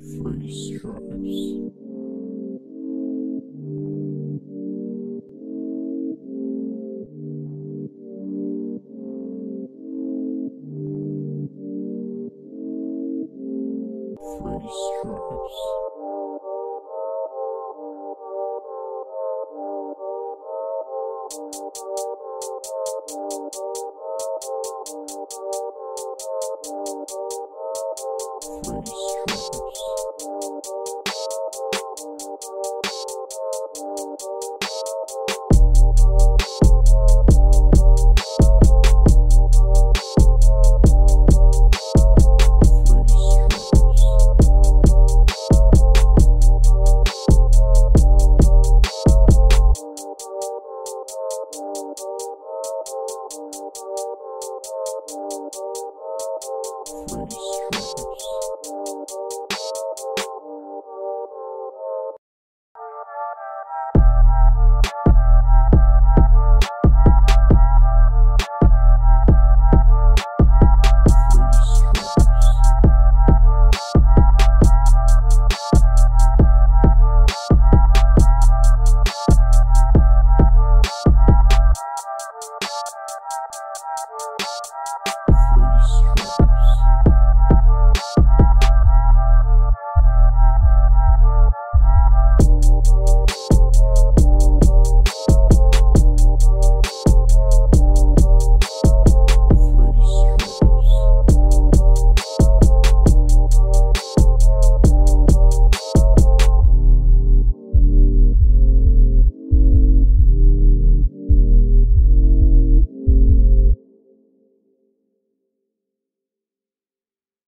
Three stripes. Three stripes. Tell me. あっ!